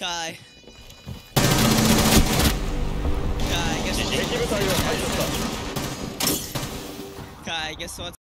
Kai. Kai, guess what? Kai, guess what?